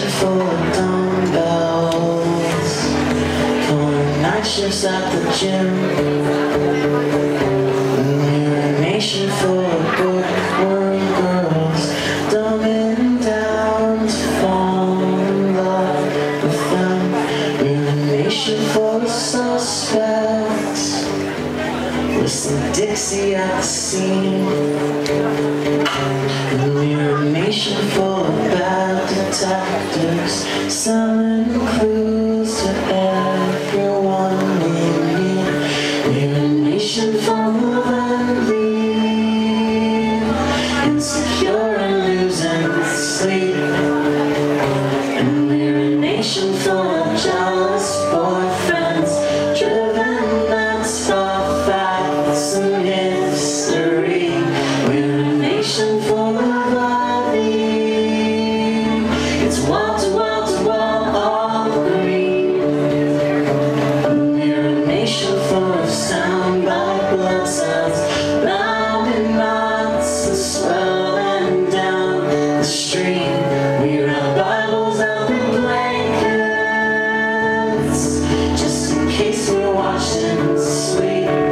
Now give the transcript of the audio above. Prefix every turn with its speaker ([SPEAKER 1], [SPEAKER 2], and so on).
[SPEAKER 1] shifts full of dumbbells. Doing night shifts at the gym. We're a nation full of bookworm girls. Dumbing down to fall in love with them. We're a nation full of suspects. With some Dixie at the scene. Detectives selling clues to everyone we meet. We're a nation full case we're watching sleep.